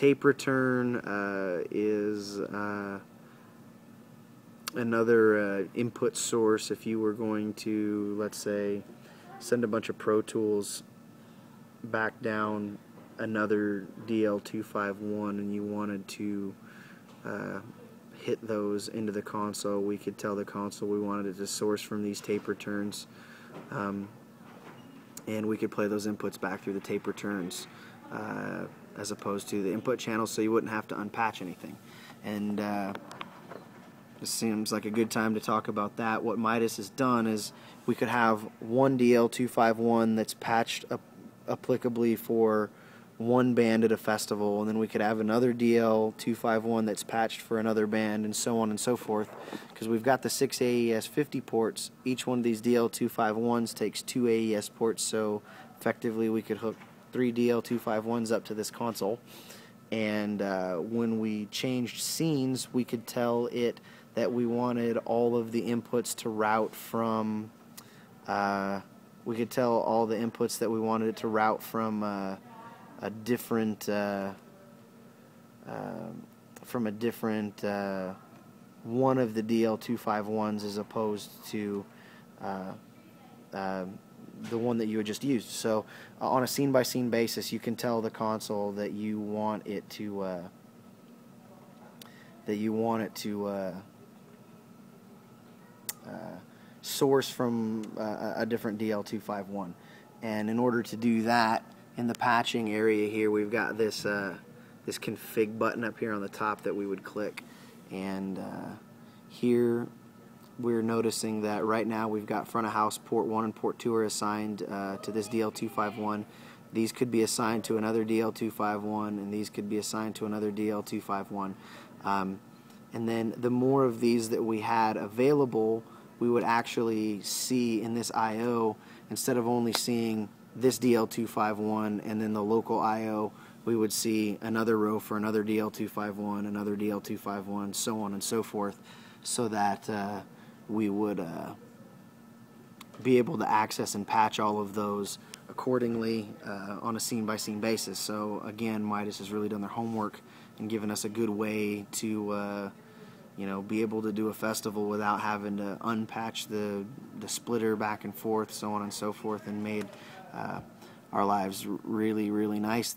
tape return uh, is uh, another uh, input source if you were going to, let's say, send a bunch of Pro Tools back down another DL251 and you wanted to uh, hit those into the console, we could tell the console we wanted it to source from these tape returns. Um, and we could play those inputs back through the tape returns uh, as opposed to the input channel so you wouldn't have to unpatch anything. And uh, it seems like a good time to talk about that. What Midas has done is we could have one DL251 that's patched up applicably for one band at a festival, and then we could have another DL251 that's patched for another band, and so on and so forth. Because we've got the six AES 50 ports. Each one of these DL251s takes two AES ports, so effectively we could hook three DL251s up to this console. And uh, when we changed scenes, we could tell it that we wanted all of the inputs to route from. Uh, we could tell all the inputs that we wanted it to route from uh, a different uh, uh, from a different uh, one of the DL251s as opposed to uh, uh, the one that you had just used. So on a scene by scene basis, you can tell the console that you want it to that you want it to source from uh, a different DL251. And in order to do that, in the patching area here, we've got this uh, this config button up here on the top that we would click. And uh, here we're noticing that right now we've got front of house port 1 and port 2 are assigned uh, to this DL251. These could be assigned to another DL251 and these could be assigned to another DL251. Um, and then the more of these that we had available, we would actually see in this I.O. instead of only seeing this DL251 and then the local I.O. we would see another row for another DL251, another DL251, so on and so forth, so that uh, we would uh, be able to access and patch all of those accordingly uh, on a scene by scene basis. So again, Midas has really done their homework and given us a good way to uh, you know, be able to do a festival without having to unpatch the the splitter back and forth, so on and so forth, and made uh, our lives really, really nice.